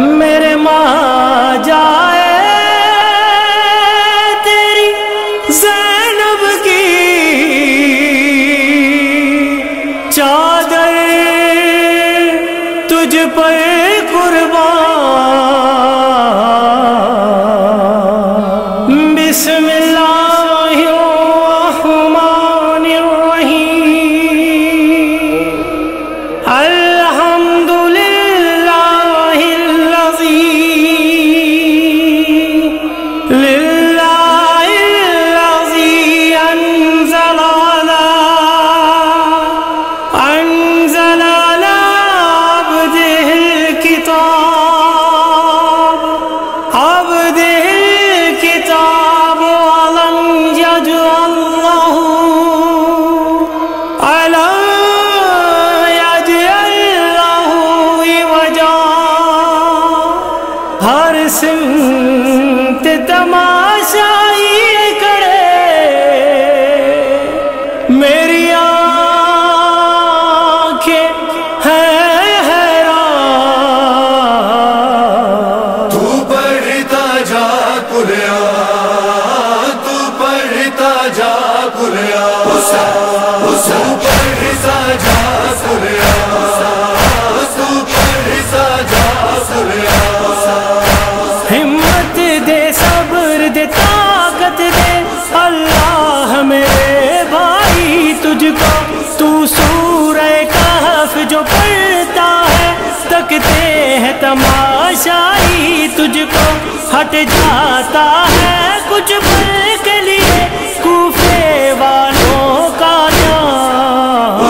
میرے ماں جائے تیری زینب کی چادر تجھ پر قربان Neredesin? سچائی تجھ کو ہٹ جاتا ہے کچھ پر کے لیے کوفے والوں کا جان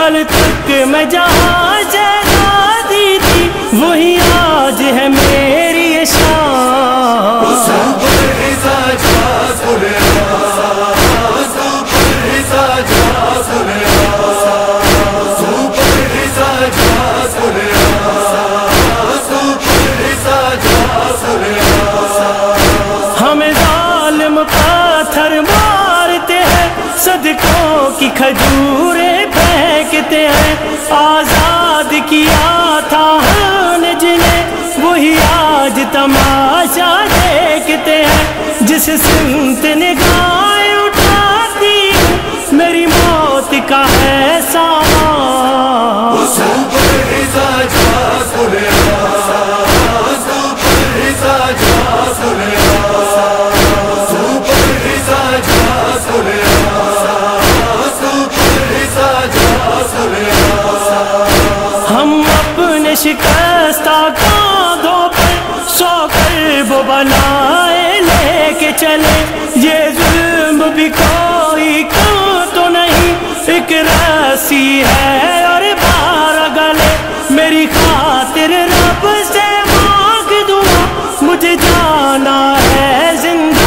کل تک میں جہاں دی تھی، وہی آج ہے میری شان۔ مارتے ہیں، صدقوں کی کھجوریں کہتے ہیں۔ آزاد کیا تھا ہاں جنہیں وہی آج تماشا دیکھتے ہیں۔ جس سنت نگاہ شکستہ کاندھوں پر سو قلب بنائے لے کے چلے۔ یہ ظلم بھی کوئی کیوں تو نہیں، ایک رسی ہے اور بار گلے۔ میری خاطر رب سے مانگ دوں، مجھے جانا ہے زندہ۔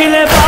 kill it.